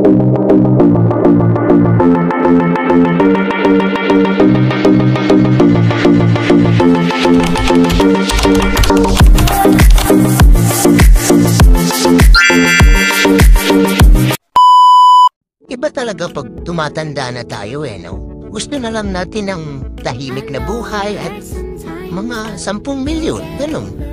Iba talaga pag tumatanda na tayo eh, no? Gusto na lang natin ng tahimik na buhay at mga sampung milyon, ganun.